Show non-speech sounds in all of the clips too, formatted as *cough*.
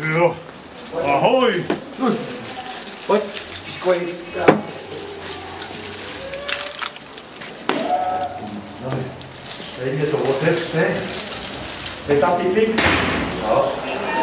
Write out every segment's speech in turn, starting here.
Ja. Ahoi. Hoi. Hoi. Wenn ihr so was habt, ne? Wenn das. Ja.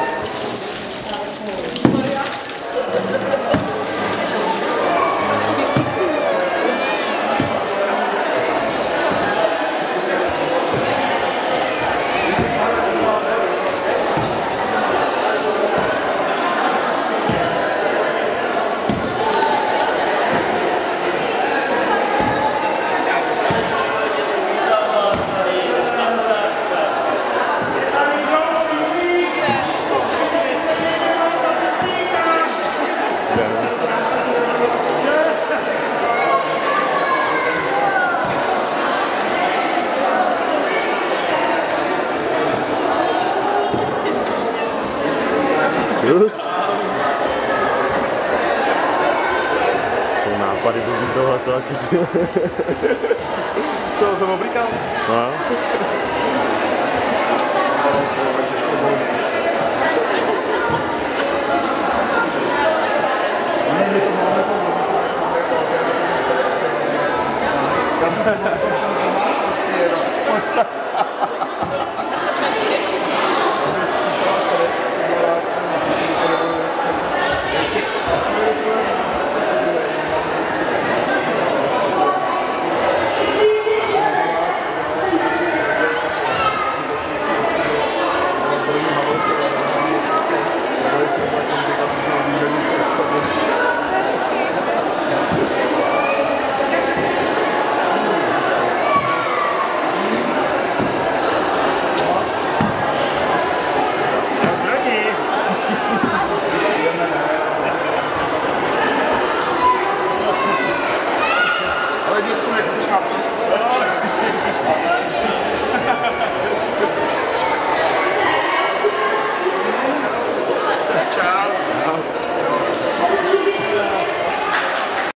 Pipík? No. Plus. Jsou nápady do tohleto, taky. Co, jsem oblíkal? No. Já jsem *laughs* se *laughs*